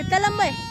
Kita lambai.